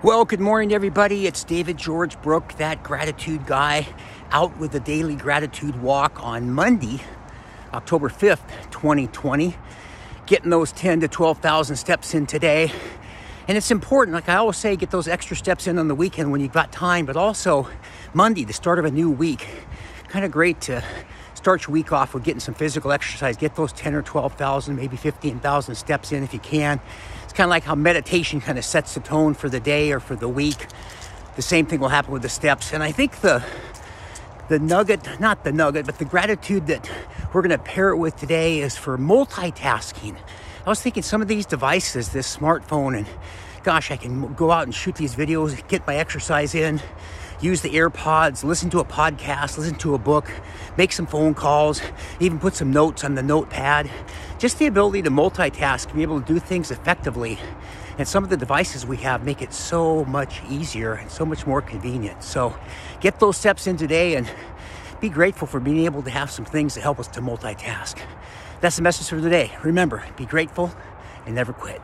Well, good morning, everybody. It's David George Brooke, that gratitude guy, out with the daily gratitude walk on Monday, October 5th, 2020. Getting those 10 to 12,000 steps in today. And it's important, like I always say, get those extra steps in on the weekend when you've got time, but also Monday, the start of a new week. Kind of great to start your week off with getting some physical exercise. Get those 10 or 12,000, maybe 15,000 steps in if you can. Kind of like how meditation kind of sets the tone for the day or for the week. The same thing will happen with the steps. And I think the the nugget, not the nugget, but the gratitude that we're going to pair it with today is for multitasking. I was thinking some of these devices, this smartphone, and gosh, I can go out and shoot these videos, get my exercise in, use the AirPods, listen to a podcast, listen to a book, make some phone calls, even put some notes on the notepad. Just the ability to multitask, be able to do things effectively. And some of the devices we have make it so much easier and so much more convenient. So get those steps in today and be grateful for being able to have some things that help us to multitask. That's the message for today. Remember, be grateful and never quit.